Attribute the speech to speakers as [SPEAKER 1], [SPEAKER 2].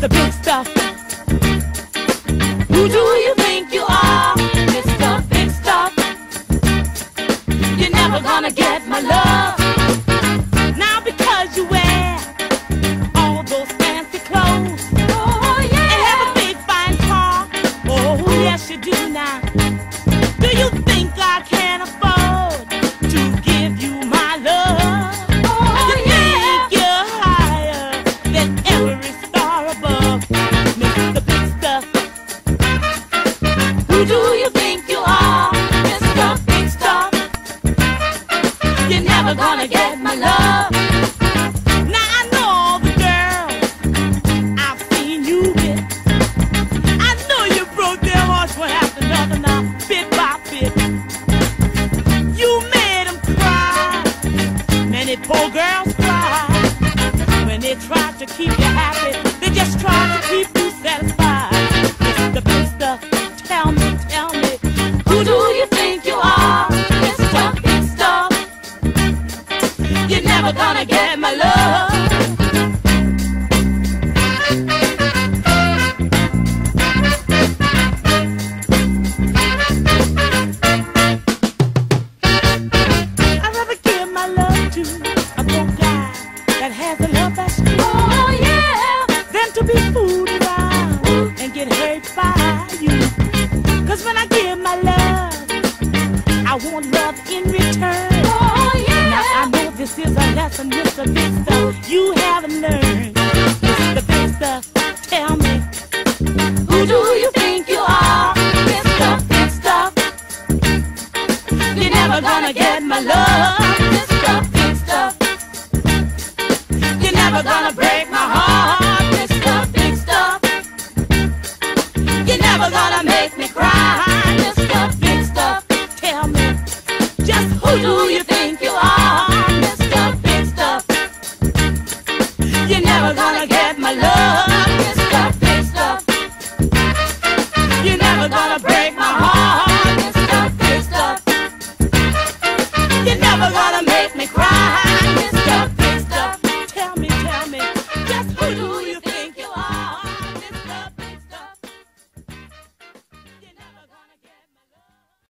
[SPEAKER 1] the big stuff.
[SPEAKER 2] Who do you think you are?
[SPEAKER 1] to keep you happy. they just try to keep you satisfied. It's the best stuff. Tell me, tell me,
[SPEAKER 2] who do you think you are? Mr. Big Stuff. You're never gonna get my love.
[SPEAKER 1] I'd rather give my love to a poor guy that has a love. lesson, Mr. Big Stuff. You haven't learned, Mr. Big Stuff. Tell me,
[SPEAKER 2] who do you think you are, Mr. Big Stuff? You're never gonna get my love.